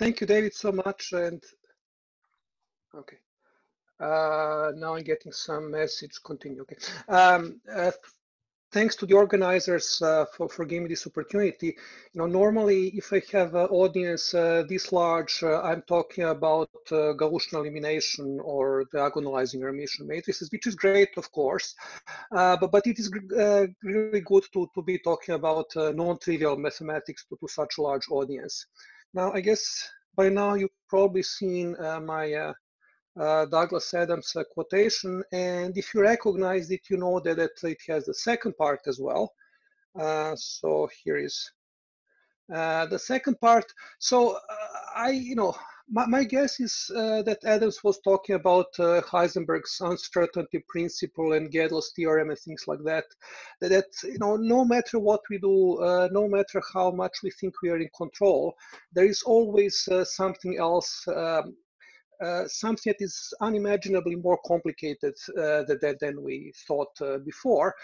thank you, David, so much. And okay, uh, now I'm getting some message. Continue. Okay. Um, uh, thanks to the organizers uh, for, for giving me this opportunity. You know, normally if I have an audience uh, this large, uh, I'm talking about uh, Gaussian elimination or diagonalizing Hermitian matrices, which is great, of course, uh, but, but it is uh, really good to, to be talking about non-trivial mathematics to, to such a large audience. Now, I guess by now you've probably seen my uh, Douglas Adams uh, quotation. And if you recognize it, you know that it, has the second part as well. Uh, so here is uh, the second part. So uh, I, you know, my, my guess is uh, that Adams was talking about Heisenberg's uncertainty principle and Gödel's theorem and things like that. That, you know, no matter what we do, no matter how much we think we are in control, there is always something else um, uh, something that is unimaginably more complicated uh, than, than we thought uh, before.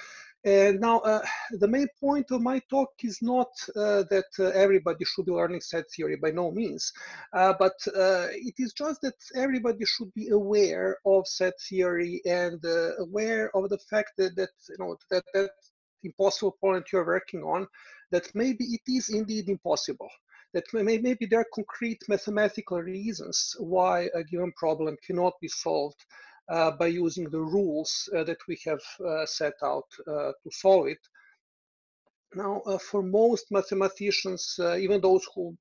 And now, uh, the main point of my talk is not uh, that uh, everybody should be learning set theory by no means, but it is just that everybody should be aware of set theory and aware of the fact that, that you know that that impossible point you're working on, that maybe it is indeed impossible. That maybe there are concrete mathematical reasons why a given problem cannot be solved uh, by using the rules uh, that we have uh, set out uh, to solve it. Now, uh, for most mathematicians, uh, even those who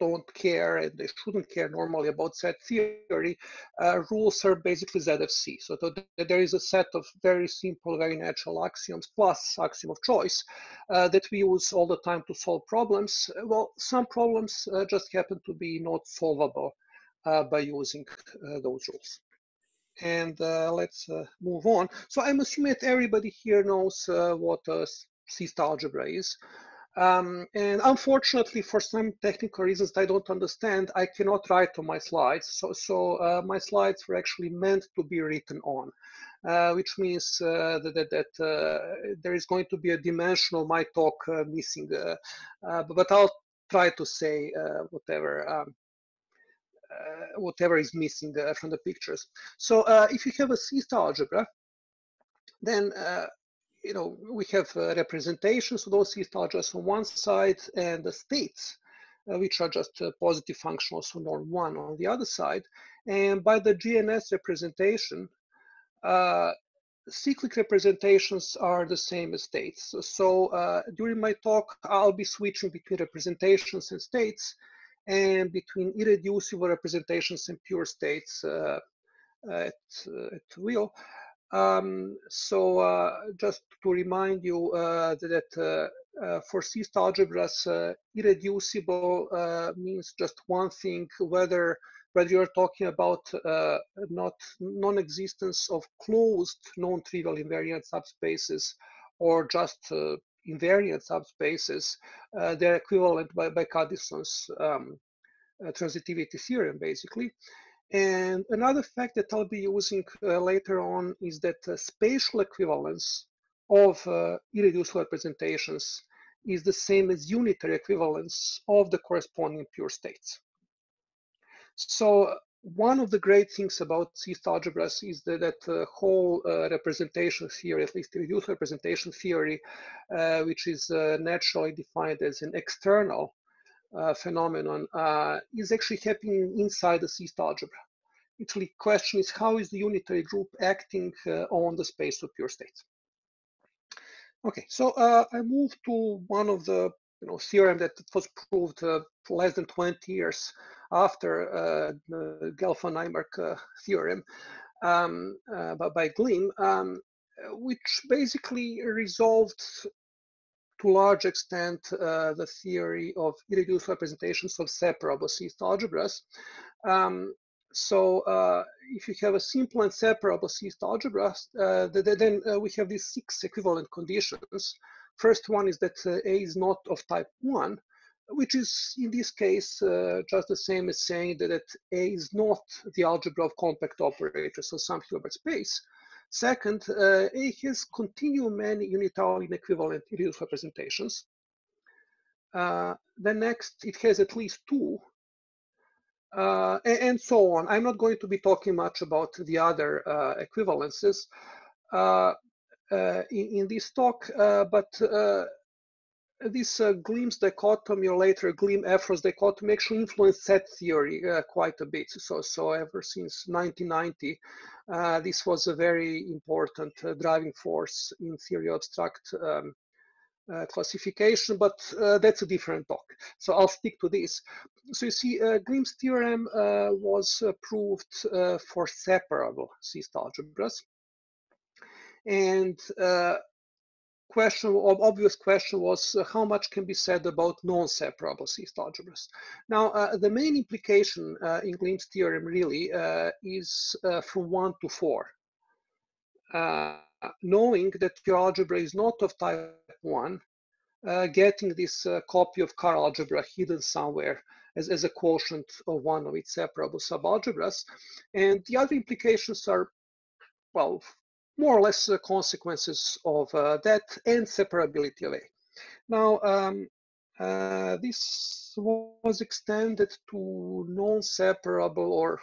don't care and they shouldn't care normally about set theory, uh, rules are basically ZFC. So there is a set of very simple, very natural axioms plus axiom of choice uh, that we use all the time to solve problems. Well, some problems uh, just happen to be not solvable uh, by using uh, those rules. And uh, let's move on. So I'm assuming that everybody here knows what C-star algebra is. Um, and unfortunately, for some technical reasons I don't understand, I cannot write on my slides. So, so uh, my slides were actually meant to be written on, uh, which means uh, that, that, uh, there is going to be a dimension of my talk uh, missing. Uh, but, but, I'll try to say whatever. Um, whatever is missing from the pictures. So if you have a C-star algebra, then you know, we have uh, representations of those C-star just on one side and the states, uh, which are just uh, positive functionals, on norm one on the other side. And by the GNS representation, uh, cyclic representations are the same as states. So uh, during my talk, I'll be switching between representations and states and between irreducible representations and pure states uh, at, at will. Um, so uh, just to remind you uh, that uh, uh for C-star algebras, uh, irreducible uh, means just one thing, whether whether you're talking about not non-existence of closed non-trivial invariant subspaces or just invariant subspaces, they're equivalent by, by Kadison's um, transitivity theorem, basically. And another fact that I'll be using uh, later on is that uh, spatial equivalence of uh, irreducible representations is the same as unitary equivalence of the corresponding pure states. So one of the great things about C-star algebras is that, that uh, whole uh, representation theory, at least reduced representation theory, uh, which is uh, naturally defined as an external uh, phenomenon is actually happening inside the C-star algebra. Actually, question is how is the unitary group acting on the space of pure states? Okay, so I move to one of the you know, theorem that was proved uh, less than 20 years after uh, the Gelfand-Naimark uh, theorem um, by, by Glimm, um, which basically resolved to large extent uh, the theory of irreducible representations of separable C-star algebras. Um, so uh, if you have a simple and separable C-star algebra, uh, then uh, we have these six equivalent conditions. First one is that uh, A is not of type 1, which is in this case uh, just the same as saying that, that A is not the algebra of compact operators, so some Hilbert space. Second, uh, it has continuum many unitarily equivalent irreducible representations. Uh, then next, it has at least two uh, and, and, so on. I'm not going to be talking much about the other uh, equivalences in, in, this talk, uh, but uh, this uh, Glimm's dichotomy or later Glimm-Effros dichotomy actually influenced set theory quite a bit. So, so ever since 1990, this was a very important driving force in theory of abstract um, uh, classification, but uh, that's a different talk. So I'll stick to this. So you see, uh, Glimm's theorem uh, was proved uh, for separable C-star algebras. And uh, question, of obvious question was how much can be said about non-separable C-star algebras. Now, the main implication in Glimm's theorem really is from one to four knowing that your algebra is not of type 1, uh, getting this uh, copy of CAR algebra hidden somewhere as, as a quotient of one of its separable subalgebras. And the other implications are, well, more or less uh, consequences of uh, that and separability of A. Now, um, uh, this was extended to non-separable or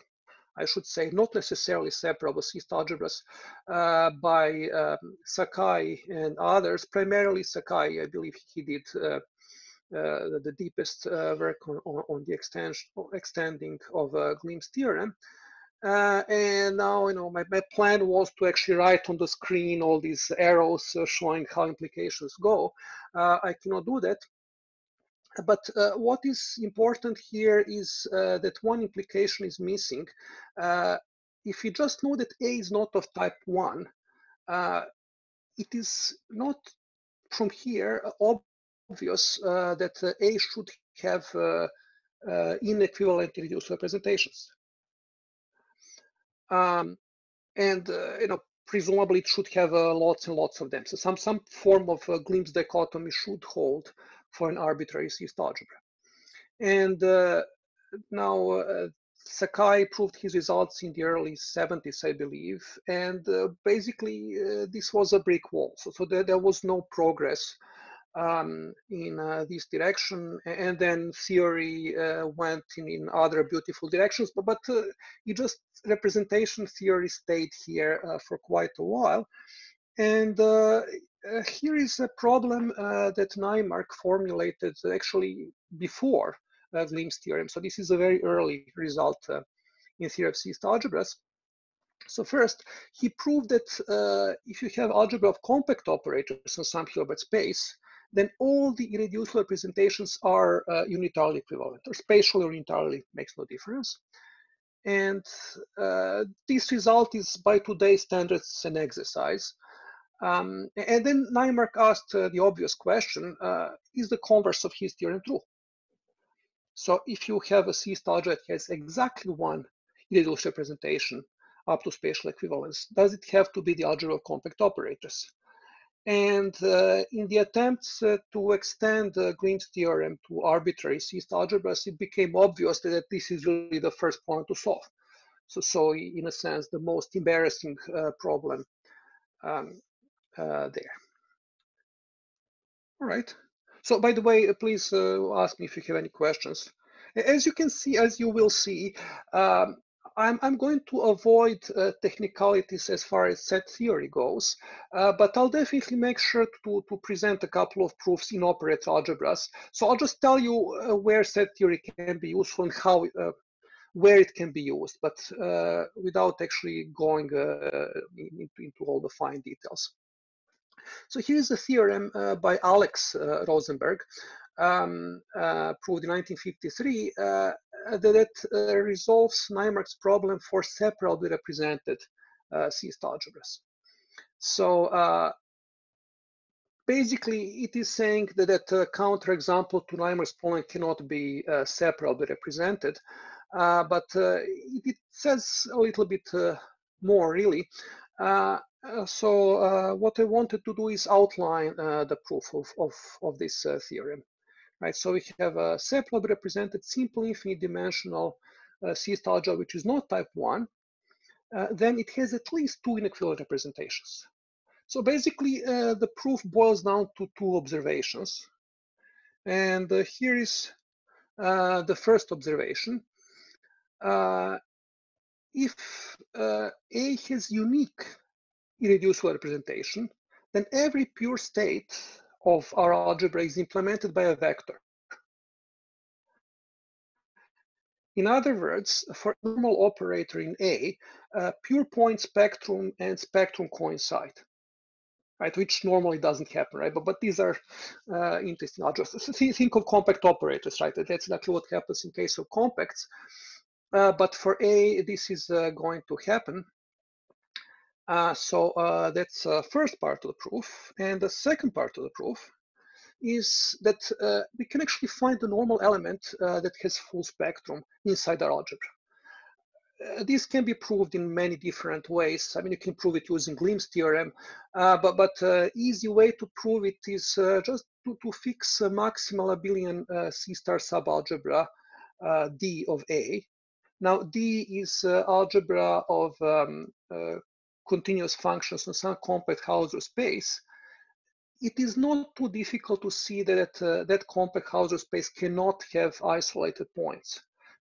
I should say, not necessarily separable C-star algebras uh, by um, Sakai and others, primarily Sakai, I believe he did uh, uh, the deepest uh, work on, on, the extension, extending of uh, theorem. Uh, and now, you know, my, my plan was to actually write on the screen all these arrows showing how implications go. I cannot do that but uh, what is important here is uh, that one implication is missing. Uh, if you just know that A is not of type 1, uh, it is not from here obvious uh, that uh, A should have inequivalent reduced representations. Um, and you know, presumably it should have lots and lots of them. So some some form of Glimm's dichotomy should hold for an arbitrary C-star algebra. And uh, now uh, Sakai proved his results in the early 70s, I believe, and uh, basically uh, this was a brick wall. So, so there, there was no progress um, in uh, this direction, and then theory uh, went in, in other beautiful directions, but, but it just representation theory stayed here for quite a while. And uh, uh, here is a problem uh, that Naimark formulated actually before uh, Glimm's theorem. So this is a very early result uh, in theory of C-star algebras. So first, he proved that uh, if you have algebra of compact operators in some Hilbert space, then all the irreducible representations are uh, unitarily equivalent, or spatially or unitarily makes no difference. And uh, this result is by today's standards an exercise. Um, and then Naimark asked uh, the obvious question, uh, is the converse of his theorem true? So if you have a C-star that has exactly one irreducible representation up to spatial equivalence, does it have to be the algebra of compact operators? And uh, in the attempts uh, to extend uh, Glimm's theorem to arbitrary C-star algebras, it became obvious that this is really the first point to solve. So, so in a sense, the most embarrassing problem um, there. All right. So by the way, please uh, ask me if you have any questions. As you can see, as you will see, um, I'm, I'm, going to avoid uh, technicalities as far as set theory goes, uh, but I'll definitely make sure to, to present a couple of proofs in operator algebras. So I'll just tell you uh, where set theory can be useful and how where it can be used, but without actually going into, into all the fine details. So here's a theorem uh, by Alex uh, Rosenberg, um, uh, proved in 1953, uh, that uh, resolves Naimark's problem for separately represented uh, C-star algebras. So basically, it is saying that that uh, counterexample to Naimark's problem cannot be separately represented, but it, it, says a little bit more, really. Uh, uh, so uh, what I wanted to do is outline the proof of, of, of this theorem. Right, so we have a separately represented simple infinite dimensional C-star algebra, which is not type 1, uh, then it has at least two inequivalent representations. So basically, uh, the proof boils down to two observations. And uh, here is the first observation. uh, if uh, A has unique irreducible representation, then every pure state of our algebra is implemented by a vector. In other words, for normal operator in A, uh, pure point spectrum and spectrum coincide, right? Which normally doesn't happen, right? But, but these are uh, interesting algebras. Think of compact operators, right? That's exactly what happens in case of compacts. Uh, but for A, this is uh, going to happen. Uh, so uh, that's the first part of the proof. And the second part of the proof is that uh, we can actually find the normal element uh, that has full spectrum inside our algebra. Uh, this can be proved in many different ways. I mean, you can prove it using Glimm's theorem, uh, but but easy way to prove it is just to, to fix a maximal abelian C-star subalgebra D of A. Now, D is algebra of um, continuous functions on some compact Hausdorff space, it is not too difficult to see that uh, that compact Hausdorff space cannot have isolated points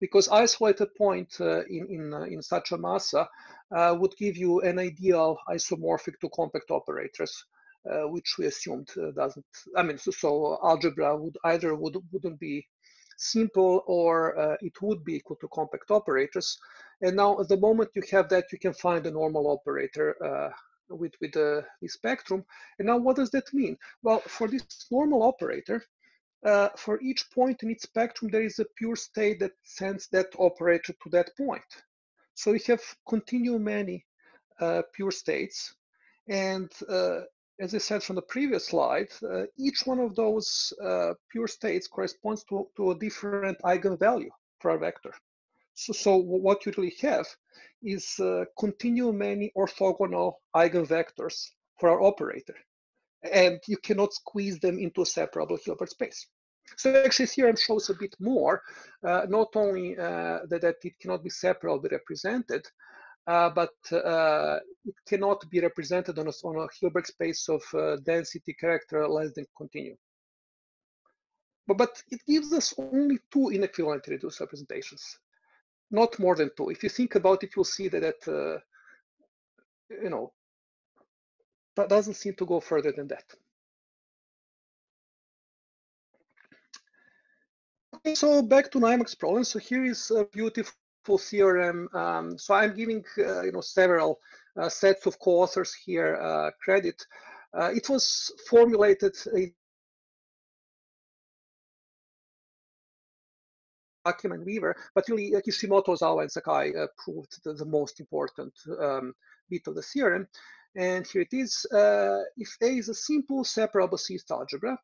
because isolated point uh, in, in, uh, in such a masa uh, would give you an ideal isomorphic to compact operators, uh, which we assumed uh, doesn't, I mean, so, so, algebra would either would, wouldn't be simple or it would be equal to compact operators. And now the moment you have that, you can find a normal operator with, with the, the spectrum. And now what does that mean? Well, for this normal operator, uh, for each point in its spectrum, there is a pure state that sends that operator to that point. So we have continue many uh, pure states. And uh, as I said from the previous slide, uh, each one of those uh, pure states corresponds to, to a different eigenvalue for our vector. So, so what you really have is uh, continue many orthogonal eigenvectors for our operator. And you cannot squeeze them into a separable Hilbert space. So actually theorem shows a bit more, uh, not only uh, that, that, it cannot be separately represented, uh, but uh, it cannot be represented on a, on a Hilbert space of uh, density character less than continuum. But, but it gives us only two inequivalent reduced representations not more than two. If you think about it, you'll see that, that uh, you know, that doesn't seem to go further than that. Okay, so back to Naimark's problem. So here is a beautiful theorem. Um, so I'm giving, uh, you know, several uh, sets of co-authors here uh, credit. Uh, it was formulated Akemann and Weaver, but really Kishimoto, Ozawa, and Sakai proved the, the, most important um, bit of the theorem. And here it is. Uh, if A is a simple separable C-star algebra,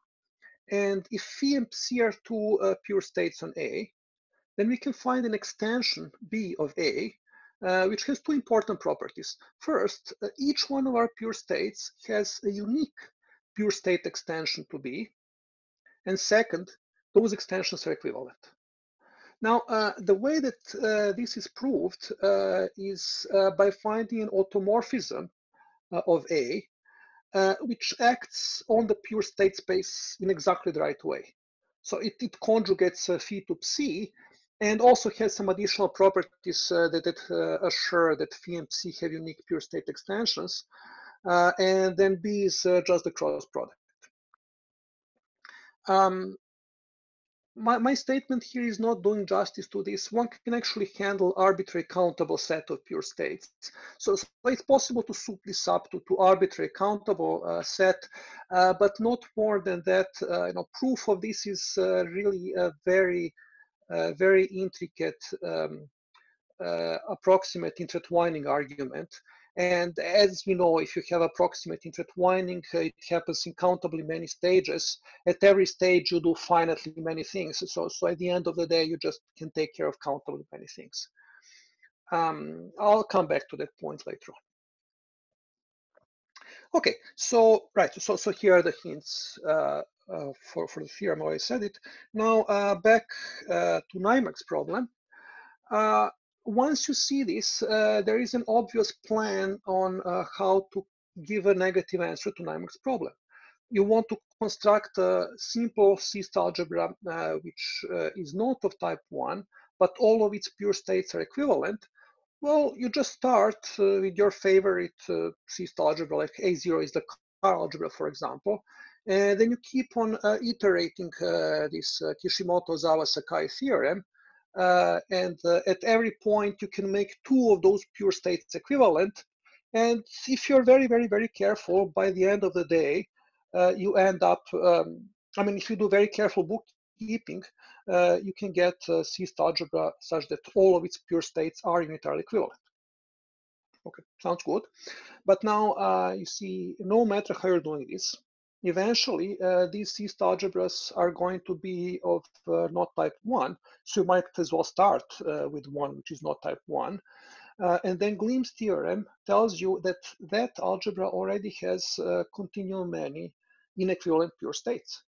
and if phi and psi are two uh, pure states on A, then we can find an extension B of A, uh, which has two important properties. First, uh, each one of our pure states has a unique pure state extension to B. And second, those extensions are equivalent. Now, uh, the way that uh, this is proved uh, is uh, by finding an automorphism uh, of A, uh, which acts on the pure state space in exactly the right way. So it, it conjugates phi to psi, and also has some additional properties that, that assure that phi and psi have unique pure state extensions. and then B is just the cross product. Um, my, my statement here is not doing justice to this. One can actually handle arbitrary countable set of pure states. So, so it's possible to soup this up to, to arbitrary countable uh, set, uh, but not more than that. Uh, you know, proof of this is uh, really a very, very intricate um, uh, approximate intertwining argument. And as we know, if you have approximate intertwining, it happens in countably many stages. At every stage, you do finitely many things. So, so at the end of the day, you just can take care of countably many things. Um, I'll come back to that point later on. Okay, so right, so so here are the hints uh, uh, for for the theorem. I said it. Now uh, back uh, to Naimark's problem. Once you see this, uh, there is an obvious plan on uh, how to give a negative answer to Naimark's problem. You want to construct a simple C-star algebra uh, which uh, is not of type 1, but all of its pure states are equivalent, well, you just start uh, with your favorite uh, C-star algebra, like A0 is the CAR algebra, for example, and then you keep on uh, iterating this Kishimoto-Ozawa-Sakai theorem, uh, and at every point you can make two of those pure states equivalent, and if you're very, very, very careful, by the end of the day, you end up, um, I mean, if you do very careful bookkeeping, uh, you can get uh, algebra such that all of its pure states are unitarily equivalent. Okay, sounds good. But now uh, you see, no matter how you're doing this, eventually uh, these C-star algebras are going to be of uh, not type 1. So you might as well start uh, with one which is not type 1. and then Glimm's theorem tells you that that algebra already has continuum many inequivalent pure states.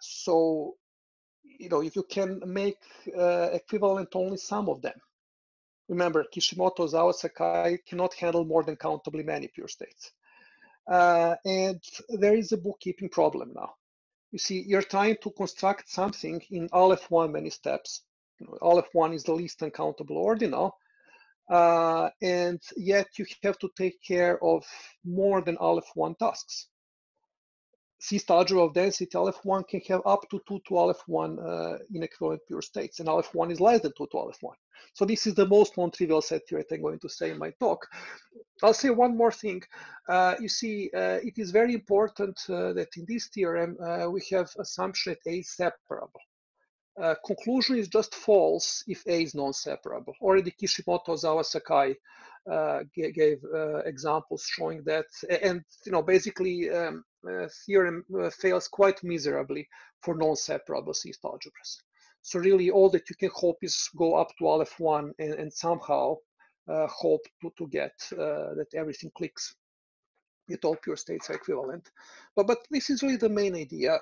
so you know, if you can make uh, equivalent only some of them. Remember, Kishimoto's Sakai cannot handle more than countably many pure states. Uh, and there is a bookkeeping problem now. You see, you're trying to construct something in Aleph 1 many steps. Aleph 1 is the least uncountable ordinal, uh, and yet you have to take care of more than Aleph 1 tasks. C-star algebra of density, Aleph1 can have up to 2 to Aleph1 uh, inequivalent pure states, and Aleph1 is less than 2 to Aleph1. So this is the most non-trivial set theory I'm going to say in my talk. I'll say one more thing. Uh, you see, uh, it is very important uh, that in this theorem, uh, we have assumption that A is separable. Uh, conclusion is just false if A is non-separable. Already Kishimoto, Ozawa, Sakai uh, gave examples showing that, and you know, basically um, theorem fails quite miserably for non-separable C-star algebras. So really, all that you can hope is go up to Aleph one and, and somehow hope to, to get that everything clicks with all pure states are equivalent. But but this is really the main idea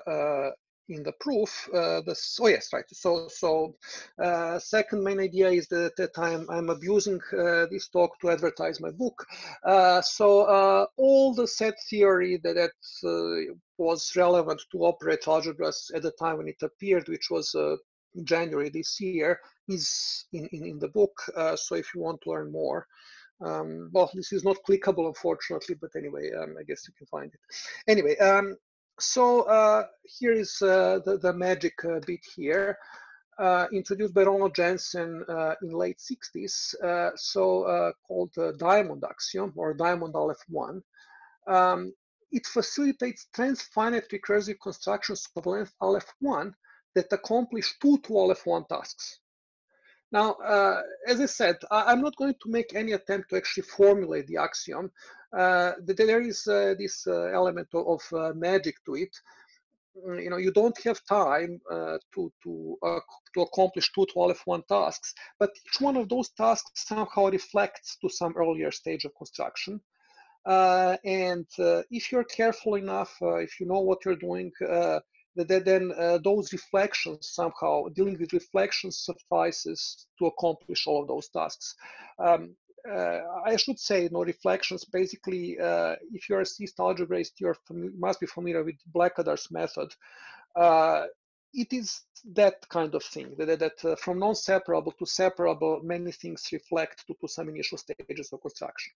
in the proof, uh, this, oh yes, right. So, so uh, second main idea is that, that I'm, I'm abusing uh, this talk to advertise my book. Uh, so uh, all the set theory that, that uh, was relevant to operator algebras at the time when it appeared, which was January this year, is in, in, in the book. so if you want to learn more, um, well, this is not clickable, unfortunately, but anyway, um, I guess you can find it. Anyway, um, so uh, here is uh, the, the magic uh, bit here. Uh, introduced by Ronald Jensen uh, in late 60s, uh, so called diamond axiom or diamond Aleph 1. Um, it facilitates trans-finite recursive constructions of length Aleph 1 that accomplish two to Aleph 1 tasks. Now, uh, as I said, I, am not going to make any attempt to actually formulate the axiom. Uh, there is uh, this uh, element of, of uh, magic to it. Mm, you know, you don't have time uh, to to to accomplish two to Aleph one tasks, but each one of those tasks somehow reflects to some earlier stage of construction. and if you're careful enough, if you know what you're doing, that then uh, those reflections somehow dealing with reflections suffices to accomplish all of those tasks. Um, uh, I should say, no reflections. Basically, uh, if you're a C-star algebraist, you must be familiar with Blackadar's method. Uh, it is that kind of thing that, that uh, from non-separable to separable, many things reflect to, to some initial stages of construction.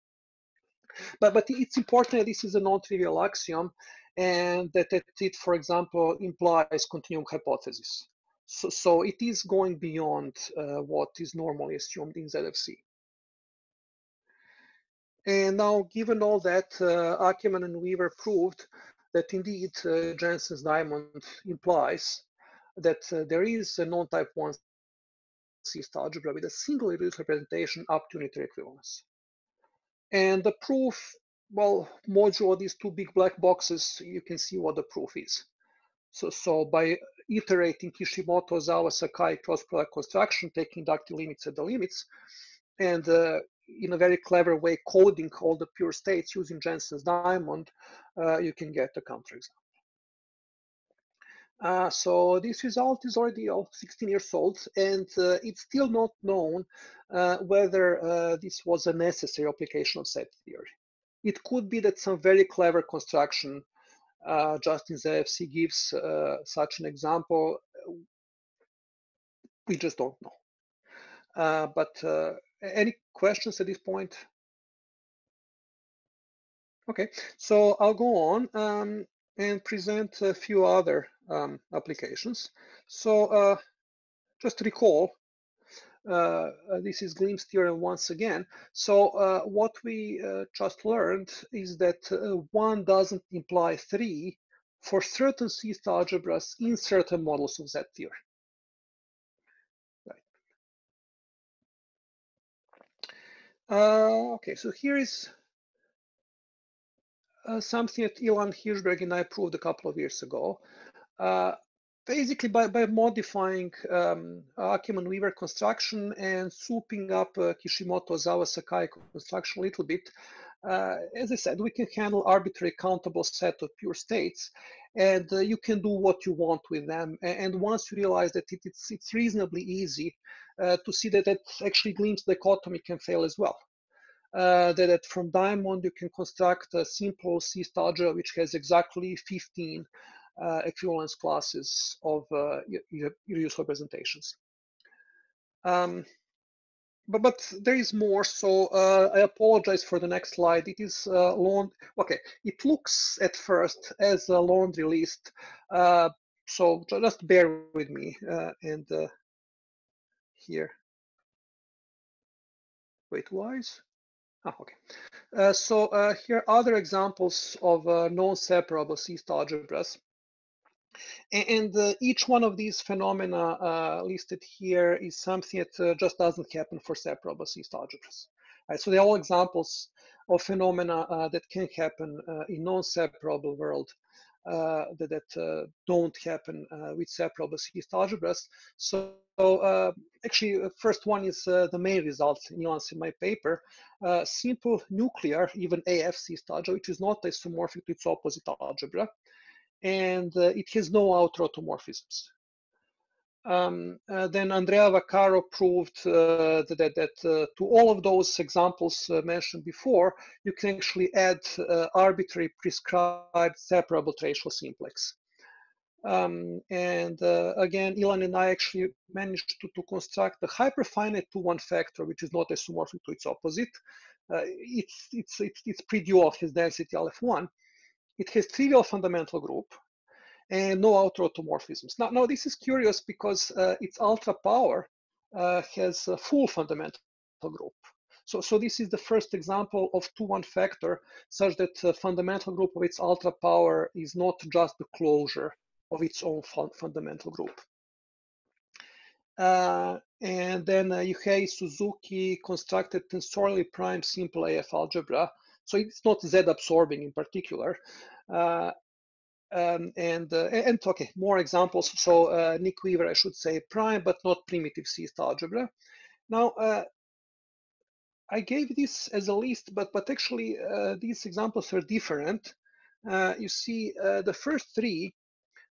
But, but it's important that this is a non-trivial axiom and that it, for example, implies continuum hypothesis. So, so it is going beyond uh, what is normally assumed in ZFC. And now, given all that, uh, Akemann and Weaver proved that indeed uh, Jensen's diamond implies that uh, there is a non-type 1 C-star algebra with a single representation up to unitary equivalence. And the proof well, modulo these two big black boxes, you can see what the proof is. So, so by iterating Kishimoto, Ozawa, Sakai cross-product construction, taking ductile limits at the limits, and uh, in a very clever way coding all the pure states using Jensen's diamond, uh, you can get a counterexample. Uh, so this result is already 16 years old, and uh, it's still not known uh, whether uh, this was a necessary application of set theory. It could be that some very clever construction, uh, Justin ZFC gives uh, such an example. we just don't know. Uh, but uh, any questions at this point? Okay, so I'll go on um, and present a few other um, applications. So uh, just recall, uh, uh, this is Glimm's theorem once again. So uh, what we uh, just learned is that uh, one doesn't imply three for certain C-star algebras in certain models of Z theory. Uh, okay, so here is something that Ilan Hirshberg and I proved a couple of years ago basically by, by modifying um, Weaver construction and swooping up uh, Kishimoto Ozawa Sakai construction a little bit, uh, as I said, we can handle arbitrary countable set of pure states, and uh, you can do what you want with them. And, once you realize that it, it's, it's reasonably easy uh, to see that, that actually Glimm's dichotomy can fail as well. Uh, that, that, from diamond you can construct a simple C star which has exactly 15 uh, equivalence classes of uh, use representations. Um, but, but there is more, so uh, I apologize for the next slide. It is uh, long, okay, it looks at first as a laundry list, uh, so just bear with me uh, and uh, here. Wait, wise? Ah, okay. Uh, so uh, here are other examples of uh, non-separable C-star algebras. And uh, each one of these phenomena uh, listed here is something that uh, just doesn't happen for separable C-star algebras. Right, so they're all examples of phenomena uh, that can happen uh, in non-separable world uh, that, that don't happen with separable C-star algebras. So, actually, the first one is the main result nuance in my paper. simple nuclear, even AF C-star algebra, which is not isomorphic to its opposite algebra and uh, it has no outer automorphisms. Um, uh, then Andrea Vaccaro proved uh, that, that uh, to all of those examples uh, mentioned before, you can actually add uh, arbitrary prescribed separable tracial simplex. Um, and again, Ilan and I actually managed to, to construct a hyperfinite 2-1 factor, which is not isomorphic to its opposite. it's, it's, it's, it's pre-dual has density Aleph1 it has trivial fundamental group and no outer automorphisms. Now, now this is curious because uh, its ultra power uh, has a full fundamental group. So, so this is the first example of 2-1 factor such that the fundamental group of its ultra power is not just the closure of its own fun fundamental group. Uh, and then uh, Yuhei Suzuki constructed tensorially prime simple AF algebra so it's not Z absorbing in particular. Uh, um, and, uh, and okay, more examples. So uh, Nick Weaver, I should say prime, but not primitive C-star algebra. Now, uh, I gave this as a list, but, but actually uh, these examples are different. Uh, you see, the first three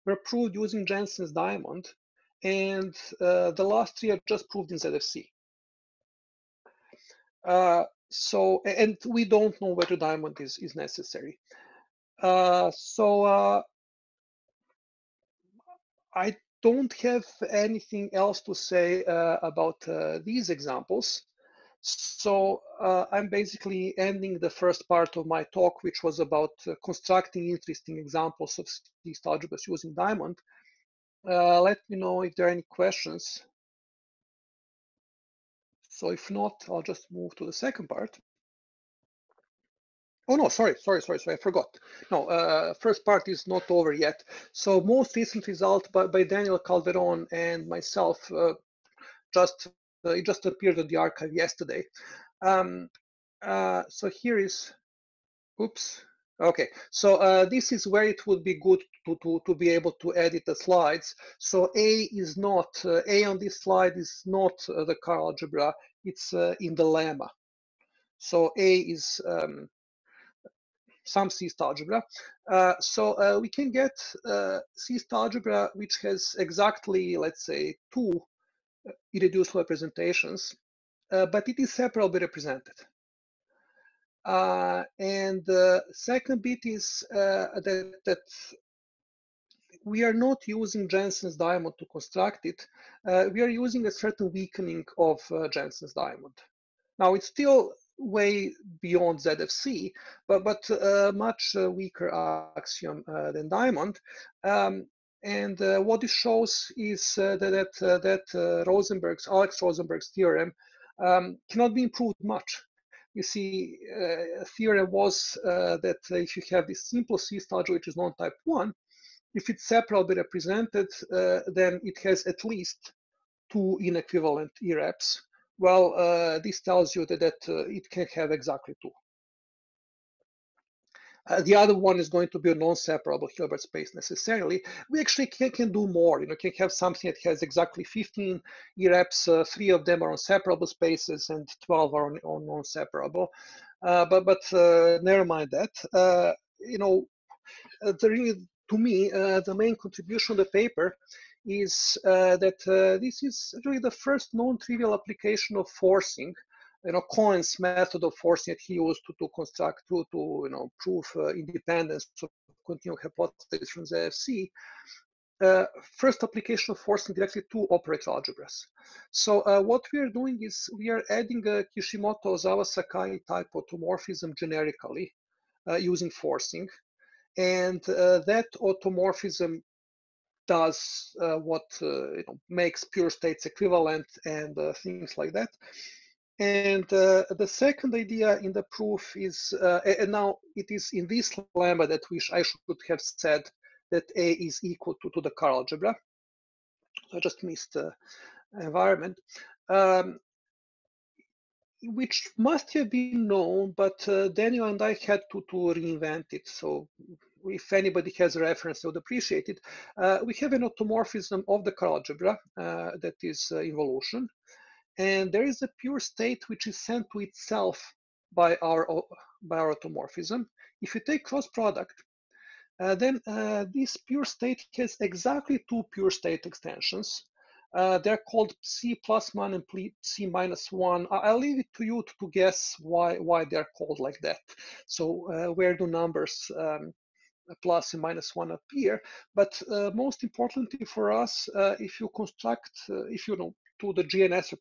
were proved using Jensen's diamond, and the last three are just proved in ZFC. So and we don't know whether diamond is is necessary. Uh, so uh, i don't have anything else to say uh, about uh, these examples. So uh, i'm basically ending the first part of my talk which was about uh, constructing interesting examples of these algebras using diamond. Let me know if there are any questions so if not, I'll just move to the second part. Oh no, sorry, sorry, sorry, sorry, I forgot. No, uh, first part is not over yet. So most recent result by, by Daniel Calderon and myself uh, just uh, it just appeared on the arXiv yesterday. Um, uh, so here is, oops, okay. So uh, this is where it would be good to, to, to be able to edit the slides. So A is not, uh, A on this slide is not the CAR algebra, it's uh, in the lemma. So A is um, some C-star algebra. Uh, so uh, we can get uh, C-star algebra which has exactly, let's say, two uh, irreducible representations, uh, but it is separately represented. And the second bit is that, that we are not using Jensen's diamond to construct it. Uh, we are using a certain weakening of uh, Jensen's diamond. Now it's still way beyond ZFC, but but uh, much uh, weaker axiom uh, than diamond. Um, and uh, what it shows is that that, that Rosenberg's Alex Rosenberg's theorem um, cannot be improved much you see, uh, theorem was uh, that if you have this simple C star which is non-type 1, if it's separately represented, uh, then it has at least two inequivalent irreps. Well, uh, this tells you that, that uh, it can have exactly two. Uh, the other one is going to be a non-separable Hilbert space necessarily. We actually can, can do more. You know, can have something that has exactly 15 irreps. Uh, three of them are on separable spaces, and 12 are on, on non-separable. Uh, but but never mind that. you know, the really to me, uh, the main contribution of the paper is uh, that uh, this is really the first non-trivial application of forcing you know Cohen's method of forcing that he used to, to construct to to you know prove uh, independence of continuum hypothesis from ZFC. Uh, first application of forcing directly to operator algebras. So uh, what we are doing is we are adding a Kishimoto Ozawa Sakai type automorphism generically uh, using forcing. And uh, that automorphism does uh, what you know, makes pure states equivalent and things like that. And uh, the second idea in the proof is, uh, and now it is in this lemma that which I should have said that A is equal to, to the CAR algebra. So I just missed the environment, um, which must have been known, but uh, Daniel and I had to, to reinvent it. So if anybody has a reference, I would appreciate it. Uh, we have an automorphism of the CAR algebra uh, that is uh, involution and there is a pure state which is sent to itself by our by our automorphism. If you take cross product, uh, then uh, this pure state has exactly two pure state extensions. Uh, they're called C plus one and C minus one. I'll leave it to you to guess why why they're called like that. So uh, where do numbers um, plus and minus one appear? But uh, most importantly for us, uh, if you construct, if you know to the GNS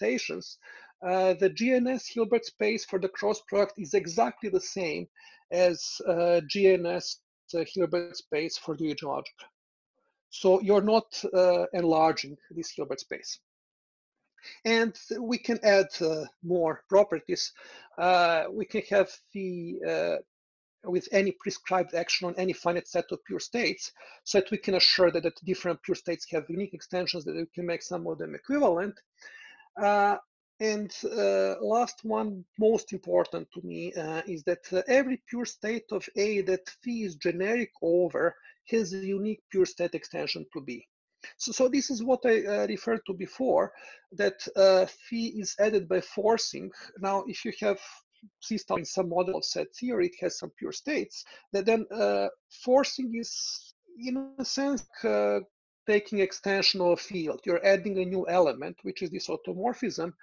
representations, uh, the GNS Hilbert space for the cross product is exactly the same as uh, GNS uh, Hilbert space for the original. So you're not uh, enlarging this Hilbert space. And we can add uh, more properties. We can have the with any prescribed action on any finite set of pure states so that we can assure that, that different pure states have unique extensions that we can make some of them equivalent. Uh, and uh, last one, most important to me, uh, is that uh, every pure state of A that phi is generic over has a unique pure state extension to B. So, so this is what I uh, referred to before, that uh, phi is added by forcing. Now, if you have Star in some model of set theory, it has some pure states, that then uh, forcing is, in a sense, uh, taking extension of a field. You're adding a new element, which is this automorphism.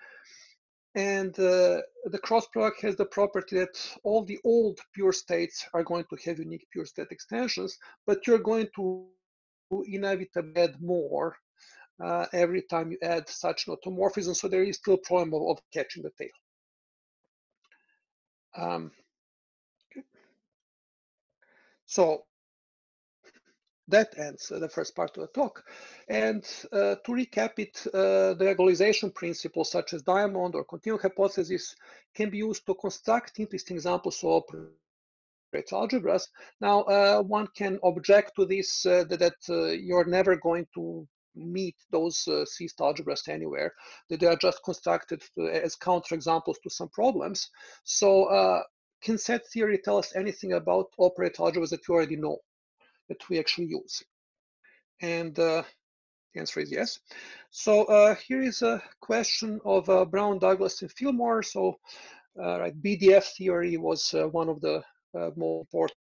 And uh, the cross product has the property that all the old pure states are going to have unique pure state extensions, but you're going to inevitably add more uh, every time you add such an automorphism. So there is still a problem of, of catching the tail. Um. So that ends the first part of the talk. And uh, to recap it, uh, the regularization principles such as diamond or continuum hypothesis can be used to construct interesting examples of operator algebras. Now, uh, one can object to this uh, that, that uh, you're never going to meet those uh, C-star algebras anywhere, that they are just constructed as counterexamples to some problems. So uh, can set theory tell us anything about operator algebras that you already know, that we actually use? And uh, the answer is yes. So uh, here is a question of uh, Brown, Douglas, and Fillmore. So uh, right, BDF theory was one of the more important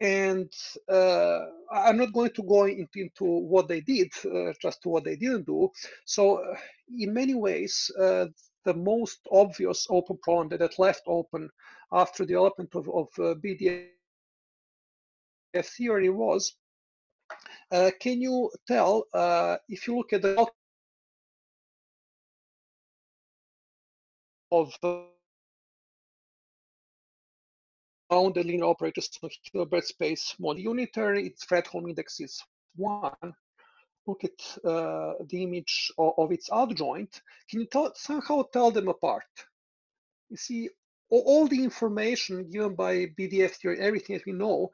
and uh, I'm not going to go into, what they did, uh, just what they didn't do. So, uh, in many ways, uh, the most obvious open problem that, that left open after the development of, of uh, BDF theory was, can you tell if you look at the of bounded linear operators on Hilbert space model unitary, its Fredholm index is one. Look at uh, the image of, of, its adjoint. Can you tell, somehow tell them apart? You see, all, all the information given by BDF theory, everything that we know,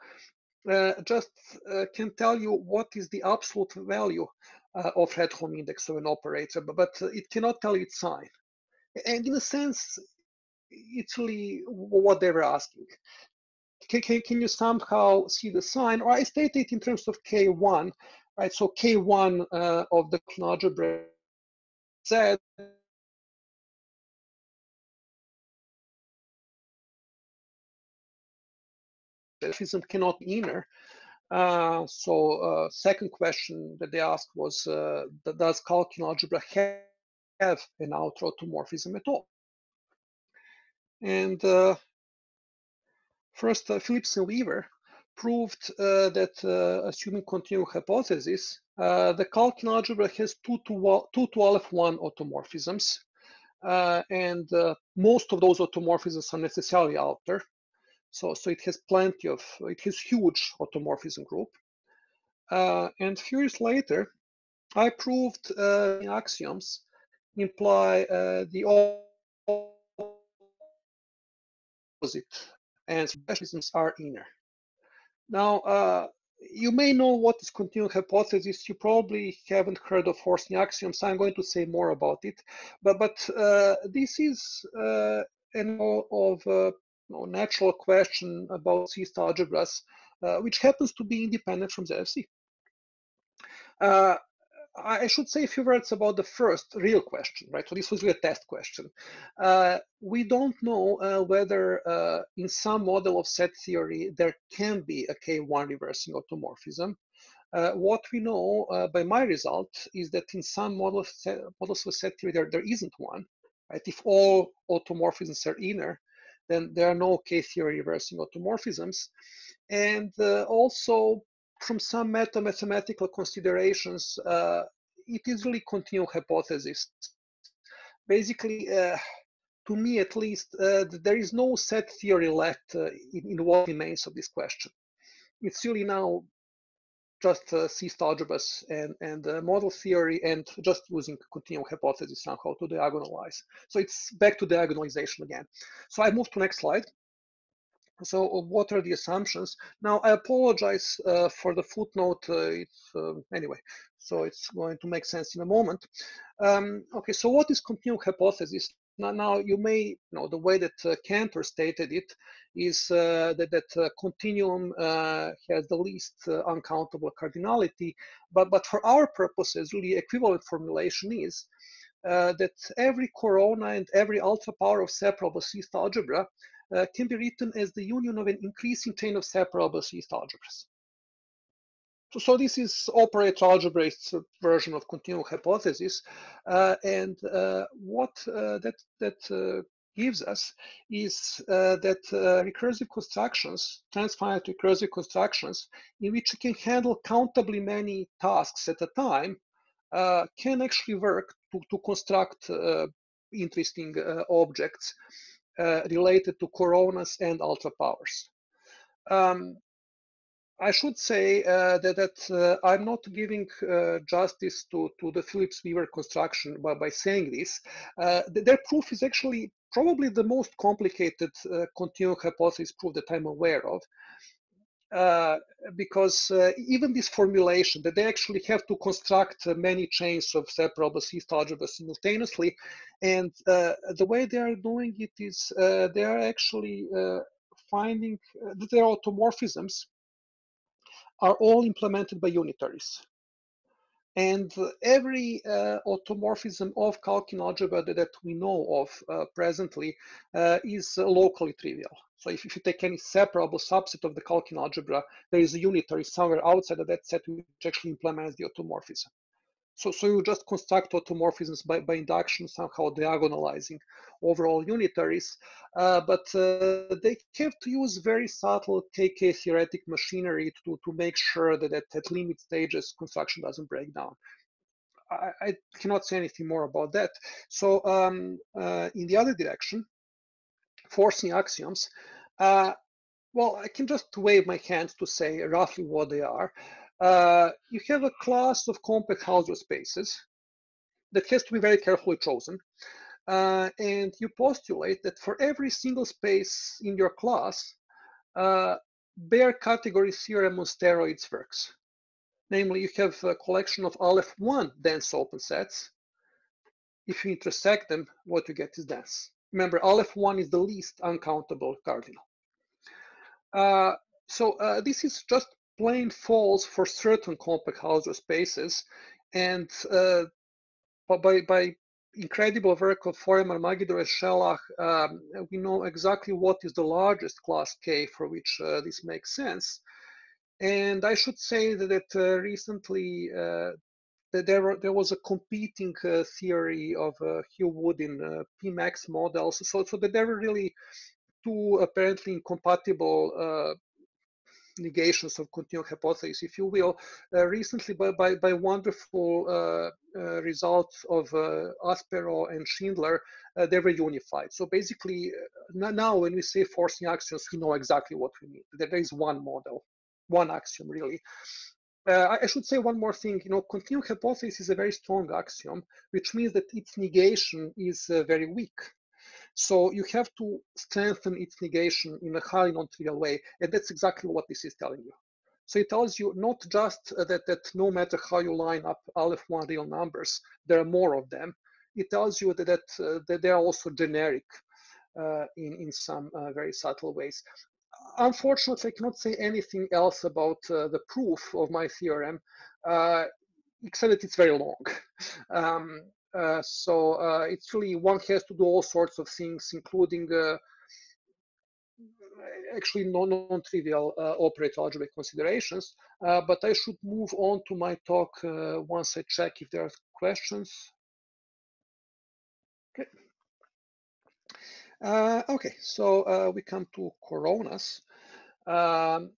uh, just uh, can tell you what is the absolute value uh, of Fredholm index of an operator, but, but it cannot tell you its sign. And in a sense, it's really what they were asking. Can, can, can, you somehow see the sign? Or I state it in terms of K1, right? So K1 uh, of the algebra Z cannot be inner. Uh, so uh, second question that they asked was, uh, does Calkin algebra have, have an outer automorphism at all? And uh, first, uh, Phillips and Weaver proved uh, that uh, assuming continuum hypothesis, uh, the Calkin algebra has two to, two to Aleph 1 automorphisms. Uh, and most of those automorphisms are necessarily outer. So, so it has plenty of, it has huge automorphism group. and a few years later, I proved the axioms imply the opposite, and specialisms are inner. Now, uh, you may know what is continuum hypothesis. You probably haven't heard of forcing axioms. I'm going to say more about it. But, but uh, this is uh, an of uh, natural question about C-star algebras, uh, which happens to be independent from ZFC. I should say a few words about the first real question, right? So this was really a test question. Uh, we don't know uh, whether uh, in some model of set theory there can be a K1 reversing automorphism. Uh, what we know uh, by my result is that in some models, set, models of set theory there, there isn't one. Right? If all automorphisms are inner, then there are no K-theory reversing automorphisms. And uh, also from some meta mathematical considerations, uh, it is really continuum hypothesis. Basically, uh, to me at least, uh, there is no set theory left in, in, what remains of this question. It's really now just uh, C-star algebras and, and uh, model theory and just using continuum hypothesis somehow to diagonalize. So it's back to diagonalization again. So I move to next slide. So uh, what are the assumptions? Now I apologize uh, for the footnote. Uh, uh, anyway, so it's going to make sense in a moment. Um, okay, so what is continuum hypothesis? Now, now you may you know the way that uh, Cantor stated it is uh, that that continuum has the least uncountable cardinality, but but for our purposes, really equivalent formulation is that every corona and every alpha power of separable C-star algebra uh, can be written as the union of an increasing chain of separable C-star algebras. So, so, this is operator algebra version of continuum hypothesis, uh, and uh, what uh, that that uh, gives us is uh, that recursive constructions, transfinite recursive constructions, in which you can handle countably many tasks at a time, can actually work to, to construct interesting objects uh, related to coronas and ultra powers. Um, I should say uh, that, that uh, I'm not giving uh, justice to, to the Phillips Weaver construction by, by saying this. Uh, their proof is actually probably the most complicated continuum hypothesis proof that I'm aware of. Uh, because uh, even this formulation that they actually have to construct uh, many chains of separable C-star algebras simultaneously, and uh, the way they are doing it is uh, they are actually finding that their automorphisms are all implemented by unitaries. And every uh, automorphism of Calkin algebra that, that we know of uh, presently uh, is locally trivial. So if, if, you take any separable subset of the Calkin algebra, there is a unitary somewhere outside of that set which actually implements the automorphism. So, so you just construct automorphisms by, by induction, somehow diagonalizing overall unitaries, uh, but uh, they have to use very subtle KK theoretic machinery to, to make sure that at, at limit stages construction doesn't break down. I, I cannot say anything more about that. So um, uh, in the other direction, forcing axioms, uh, well, I can just wave my hands to say roughly what they are. Uh, you have a class of compact Hausdorff spaces that has to be very carefully chosen. Uh, and you postulate that for every single space in your class, uh, Baire category theorem on steroids works. Namely, you have a collection of Aleph 1 dense open sets. If you intersect them, what you get is dense. Remember, Aleph 1 is the least uncountable cardinal. Uh, so uh, this is just plain false for certain compact Hausdorff spaces. And uh, by, by incredible work of Foreman, Magidor, and Shelah, um, we know exactly what is the largest class K for which uh, this makes sense. And I should say that, that uh, recently uh, that there, were, there was a competing uh, theory of Hugh Woodin PMAX models, so, so that there were really two apparently incompatible negations of continuum hypothesis, if you will, uh, recently by, by, by wonderful uh, uh, results of Aspero and Schindler, they were unified. So basically, now when we say forcing axioms, we know exactly what we mean. There is one model, one axiom really. Uh, I should say one more thing. You know, continuum hypothesis is a very strong axiom, which means that its negation is uh, very weak. So you have to strengthen its negation in a highly non-trivial way, and that's exactly what this is telling you. So it tells you not just uh, that, that no matter how you line up Aleph 1 real numbers, there are more of them. It tells you that, that, uh, that they are also generic uh, in, in some uh, very subtle ways. Unfortunately, I cannot say anything else about uh, the proof of my theorem, uh, except that it's very long. Um, so uh, it's really one has to do all sorts of things, including uh, actually non-trivial uh, operator algebraic considerations. Uh, but I should move on to my talk uh, once I check if there are questions. Okay. okay, so we come to coronas. Um,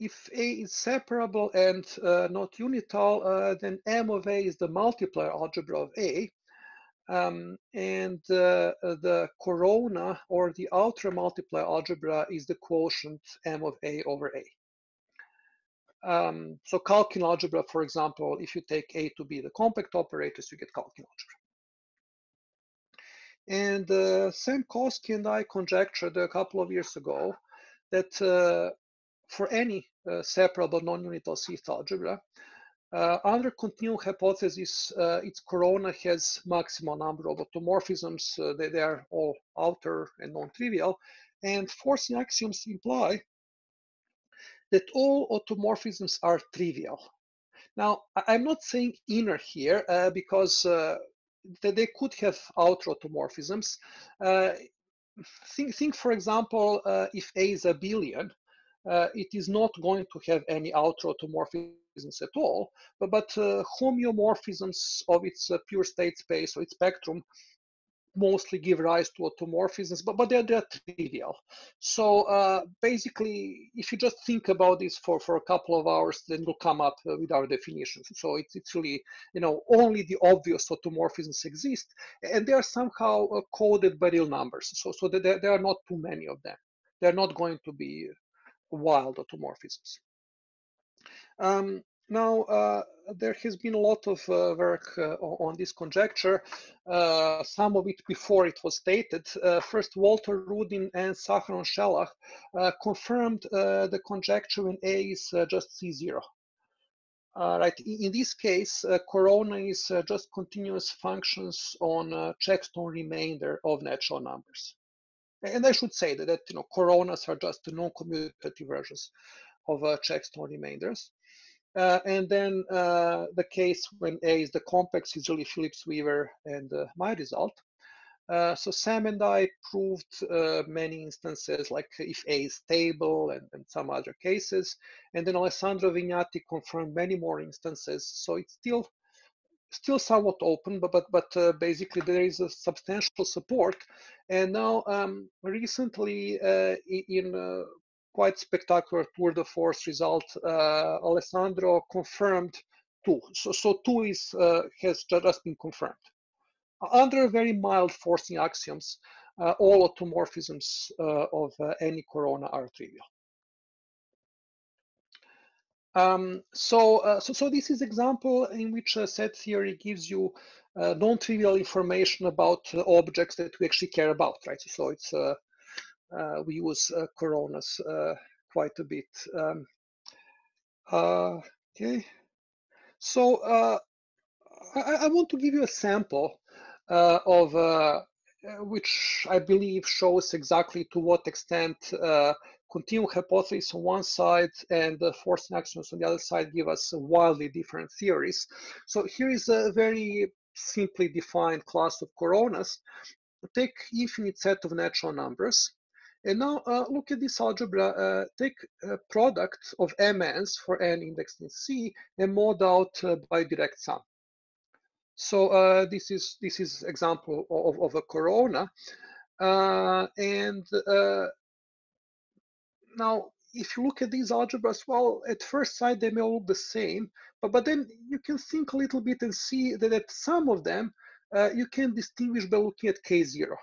if A is separable and uh, not unital, uh, then M of A is the multiplier algebra of A. Um, and uh, the corona or the outer multiplier algebra is the quotient M of A over A. Um, so Calkin algebra, for example, if you take A to be the compact operators, you get Calkin algebra. And uh, Sam Coskey and I conjectured a couple of years ago that uh, for any uh, separable non-unital C-star algebra. Uh, under continuum hypothesis, uh, its corona has maximal number of automorphisms. Uh, they, they, are all outer and non-trivial. And forcing axioms imply that all automorphisms are trivial. Now, I'm not saying inner here uh, because uh, they could have outer automorphisms. think, think, for example, if A is abelian, uh, it is not going to have any automorphisms at all, but, but uh, homeomorphisms of its uh, pure state space or its spectrum mostly give rise to automorphisms, but, but they're, they're trivial. So uh, basically, if you just think about this for, for a couple of hours, then you'll come up uh, with our definitions. So it's, it's really, you know, only the obvious automorphisms exist, and they are somehow uh, coded by real numbers. So, so there, there are not too many of them. They're not going to be wild automorphisms. Um, now, uh, there has been a lot of uh, work uh, on this conjecture, uh, some of it before it was stated. Uh, first, Walter Rudin and Saharon Shelah uh, confirmed the conjecture when A is just C0. right, in, this case, corona is just continuous functions on Čech-Stone remainder of natural numbers. And I should say that, that you know, coronas are just non-commutative versions of uh, Čech-Stone remainders. Uh, and then uh, the case when A is the complex is really Phillips Weaver and uh, my result. Uh, so Sam and I proved uh, many instances like if A is stable and, and, some other cases. And then Alessandro Vignati confirmed many more instances. So it's still still somewhat open, but but, but uh, basically there is a substantial support. And now um, recently uh, in uh, quite spectacular Tour de Force result, uh, Alessandro confirmed two. So, so two is has just been confirmed. Under very mild forcing axioms, uh, all automorphisms uh, of uh, any corona are trivial. Um, so, uh, so, so this is example in which uh, set theory gives you uh, non-trivial information about objects that we actually care about, right? So it's we use coronas quite a bit. Um, okay, so I, I, want to give you a sample uh, of uh, which I believe shows exactly to what extent uh, continuum hypothesis on one side and the forcing axioms on the other side give us wildly different theories. So here is a very simply defined class of coronas. Take infinite set of natural numbers. And now uh, look at this algebra. Uh, take a product of mn's for n indexed in C and mod out uh, by direct sum. So uh, this is this is example of, of a corona, uh, and uh, now if you look at these algebras, well, at first sight they may all look the same, but but then you can think a little bit and see that at some of them uh, you can distinguish by looking at k zero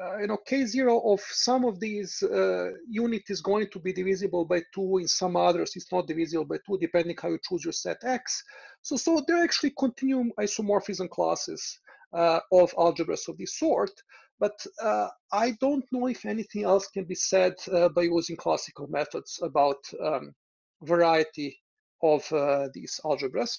uh, you know, k0 of some of these uh, unit is going to be divisible by 2, in some others it's not divisible by 2, depending how you choose your set x. So, so there are actually continuum isomorphism classes uh, of algebras of this sort, but uh, I don't know if anything else can be said uh, by using classical methods about um, variety of uh, these algebras.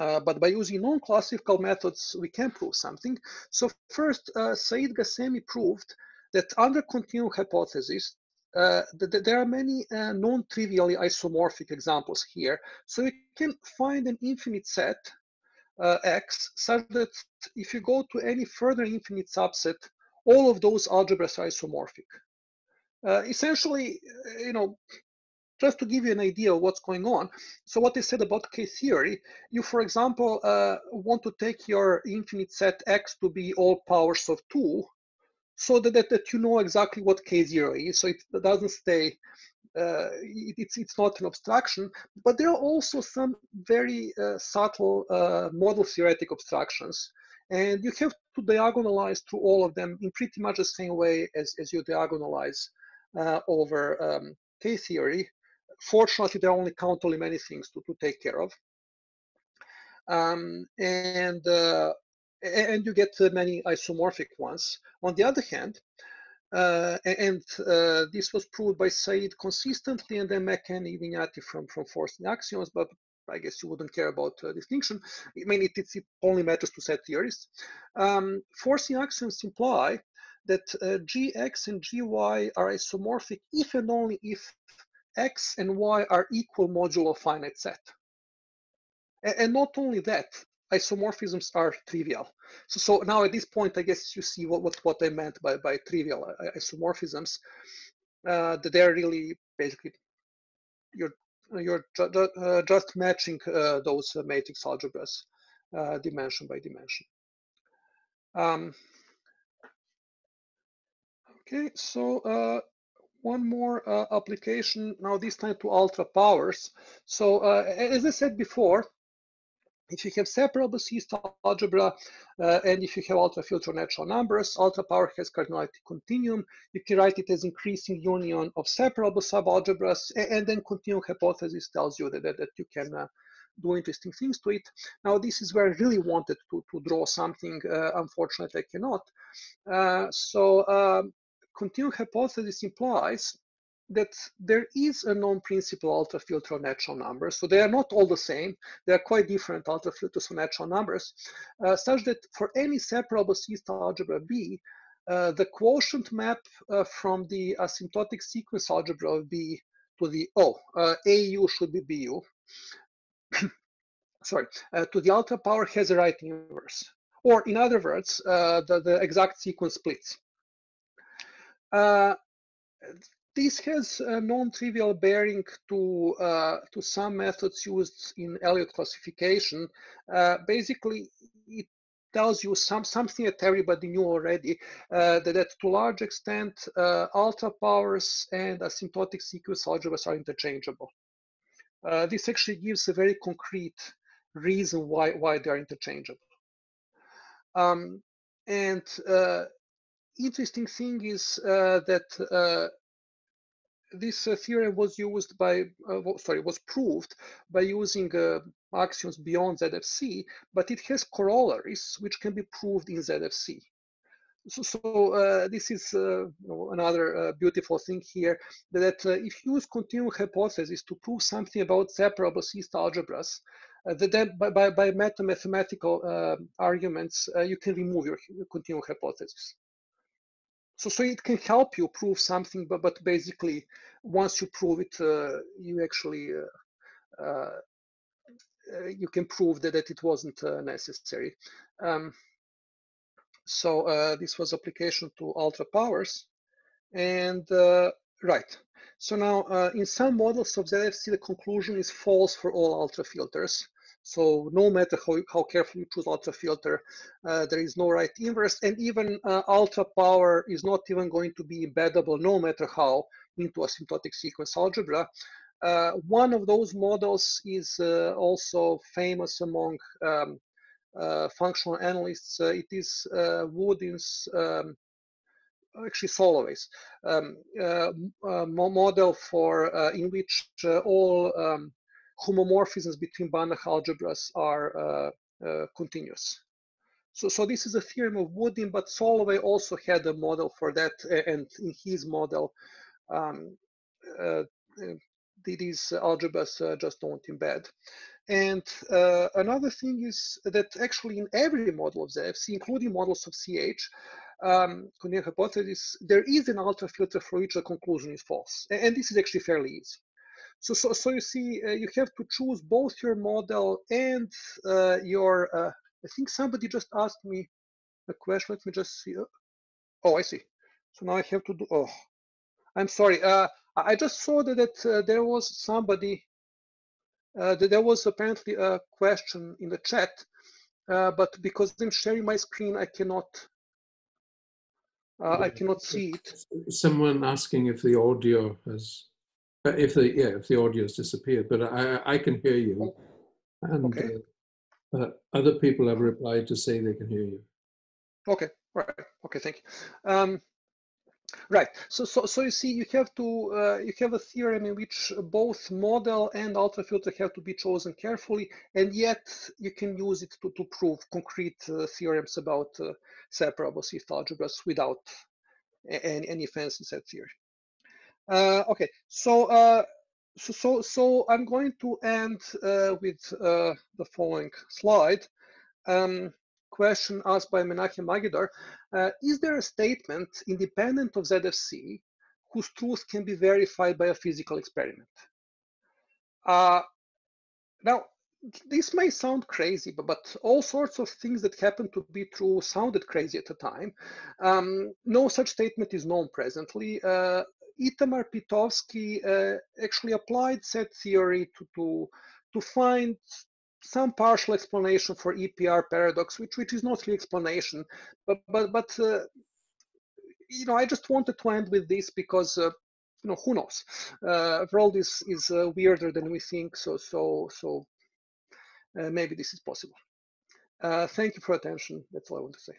Uh, but by using non-classical methods, we can prove something. So first, uh, Saeed Ghasemi proved that under continuum hypothesis, uh, that there are many uh, non-trivially isomorphic examples here. So you can find an infinite set uh, X such that if you go to any further infinite subset, all of those algebras are isomorphic. Uh, essentially, you know, just to give you an idea of what's going on. So what they said about K-theory, you, for example, uh, want to take your infinite set X to be all powers of two, so that, that, that you know exactly what K0 is, so it doesn't stay, uh, it, it's, it's not an obstruction, but there are also some very uh, subtle uh, model theoretic obstructions. And you have to diagonalize through all of them in pretty much the same way as, as you diagonalize uh, over um, K-theory fortunately, there are only countably many things to, to take care of. Um, and, uh, and you get many isomorphic ones. On the other hand, uh, and uh, this was proved by Saeed consistently, and then McKenney Vignati from, from forcing axioms, but I guess you wouldn't care about uh, distinction. I mean, it, it, only matters to set theorists. Um, forcing axioms imply that uh, gx and gy are isomorphic if and only if x and y are equal modulo finite set. And, and not only that, isomorphisms are trivial. So, so now at this point, I guess you see what, what, what I meant by, by trivial isomorphisms, uh, that they're really basically, you're, you're ju uh, just matching uh, those matrix algebras uh, dimension by dimension. Um, okay, so uh, one more uh, application, now this time to ultra powers. So uh, as I said before, if you have separable C-star algebra uh, and if you have ultra-filter natural numbers, ultra power has cardinality continuum. You can write it as increasing union of separable subalgebras, and, and then continuum hypothesis tells you that, that, that you can uh, do interesting things to it. Now, this is where I really wanted to, to draw something. Uh, unfortunately, I cannot. Uh, so um, continuum hypothesis implies that there is a non-principal ultra filter of natural numbers. So they are not all the same. They are quite different ultra filters of natural numbers, uh, such that for any separable C-star algebra B, uh, the quotient map uh, from the asymptotic sequence algebra of B to the, oh, uh, AU should be BU, sorry, uh, to the ultra power has a right inverse or in other words, uh, the, the exact sequence splits. This has a non-trivial bearing to uh, to some methods used in Elliott classification. Uh, basically, it tells you some something that everybody knew already uh, that, that, to large extent uh, ultra powers and asymptotic sequence algebras are interchangeable. Uh, this actually gives a very concrete reason why why they are interchangeable. Um, and uh, interesting thing is that this uh, theorem was used by, uh, sorry, was proved by using uh, axioms beyond ZFC, but it has corollaries which can be proved in ZFC. So, so uh, this is uh, another uh, beautiful thing here that if you use continuum hypothesis to prove something about separable East algebras, then by, by, by mathematical arguments, you can remove your continuum hypothesis. So, so it can help you prove something, but, but basically, once you prove it, uh, you actually uh, uh, uh you can prove that, that it wasn't uh, necessary. Um, so this was application to ultra powers, and right. So now, in some models of ZFC, the conclusion is false for all ultra filters. So no matter how, how carefully you choose ultra filter, uh, there is no right inverse. And even uh, ultra power is not even going to be embeddable no matter how into asymptotic sequence algebra. Uh, one of those models is uh, also famous among um, uh, functional analysts. Uh, it is Woodin's um, actually Solovay's um, model for in which all um, homomorphisms between Banach algebras are uh, uh, continuous. So, so this is a theorem of Woodin, but Solovay also had a model for that, and in his model, um, uh, these algebras uh, just don't embed. And uh, another thing is that actually in every model of ZFC, including models of CH, um, hypothesis, there is an ultra filter for which the conclusion is false. And this is actually fairly easy. So, so, so you see, uh, you have to choose both your model and uh, your, uh, I think somebody just asked me a question. Let me just see. Oh, I see. So now I have to do, oh, I'm sorry. Uh, I just saw that, that uh, there was somebody, uh, that there was apparently a question in the chat, but because I'm sharing my screen, I cannot uh, I cannot see it. Someone asking if the audio has if the yeah, if the audio has disappeared, but I I can hear you, and okay. uh, uh, other people have replied to say they can hear you. Okay, right. Okay, thank you. Um, right. So so so you see, you have to uh, you have a theorem in which both model and ultrafilter have to be chosen carefully, and yet you can use it to to prove concrete uh, theorems about uh, separable C-star algebras without any, any fancy set theory. Uh, okay, so, uh, so, so, so I'm going to end uh, with uh, the following slide. Um, question asked by Menachem Magidor, uh, is there a statement independent of ZFC whose truth can be verified by a physical experiment? Uh, now, this may sound crazy, but, but, all sorts of things that happened to be true sounded crazy at the time. Um, no such statement is known presently. Uh, Itamar Pitovsky uh, actually applied set theory to, to, to find some partial explanation for EPR paradox, which which is not the explanation, but but but uh, you know I just wanted to end with this because uh, you know who knows, uh, world is is uh, weirder than we think, so so so uh, maybe this is possible. Uh, thank you for attention. That's all I want to say.